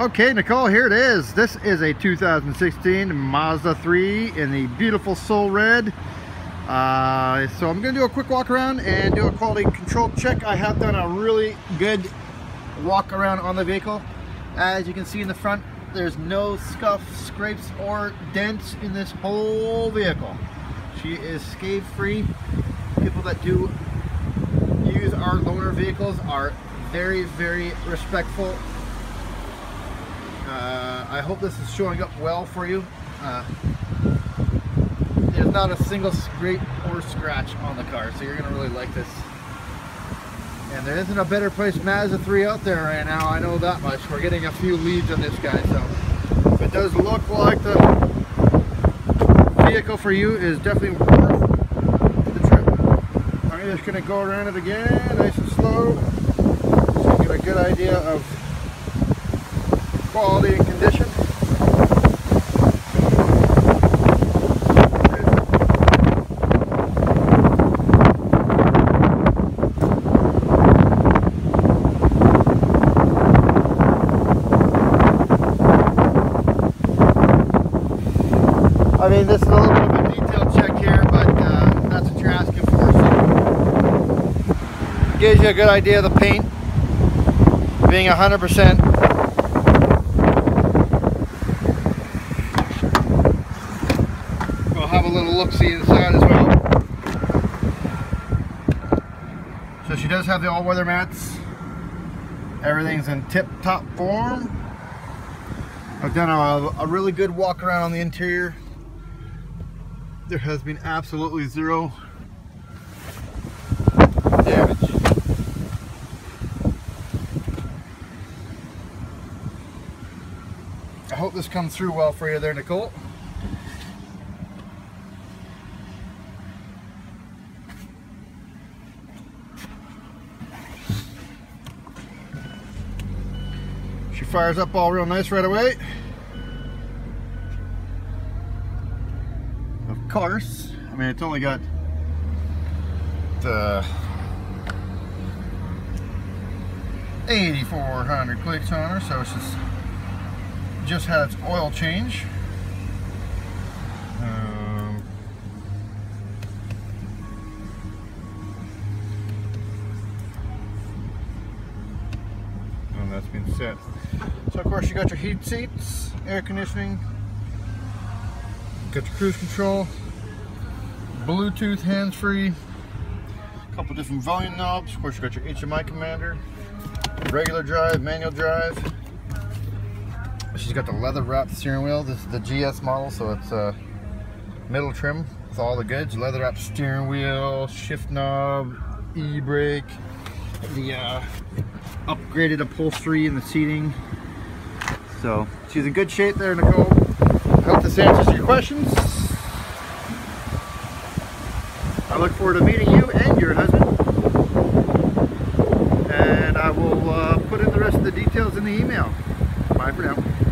Okay, Nicole, here it is. This is a 2016 Mazda 3 in the beautiful Soul Red. Uh, so I'm to do a quick walk around and do a quality control check. I have done a really good walk around on the vehicle. As you can see in the front, there's no scuff, scrapes, or dents in this whole vehicle. She is scathe free. People that do use our loaner vehicles are very, very respectful uh, I hope this is showing up well for you. Uh, there's not a single scrape or scratch on the car, so you're going to really like this. And there isn't a better place Mazda 3 out there right now, I know that much. We're getting a few leads on this guy, so if it does look like the vehicle for you is definitely worth the trip. I'm just going to go around it again, nice and slow, so you get a good idea of quality and condition. I mean, this is a little bit of a detailed check here, but uh, that's what you're asking for. So gives you a good idea of the paint being 100% have a little look-see inside as well. So she does have the all-weather mats. Everything's in tip-top form. I've done a, a really good walk around on the interior. There has been absolutely zero damage. I hope this comes through well for you there, Nicole. She fires up all real nice right away. Of course, I mean it's only got the 8,400 clicks on her, so it's just just had its oil change. That's been set. So of course you got your heat seats, air conditioning, got your cruise control, Bluetooth hands-free, a couple different volume knobs. Of course you got your HMI commander, regular drive, manual drive. She's got the leather wrapped steering wheel. This is the GS model, so it's a uh, middle trim with all the goods. Leather wrapped steering wheel, shift knob, e-brake, the uh, upgraded upholstery and the seating. So she's in good shape there, Nicole. I hope this answers your questions. I look forward to meeting you and your husband. And I will uh, put in the rest of the details in the email. Bye for now.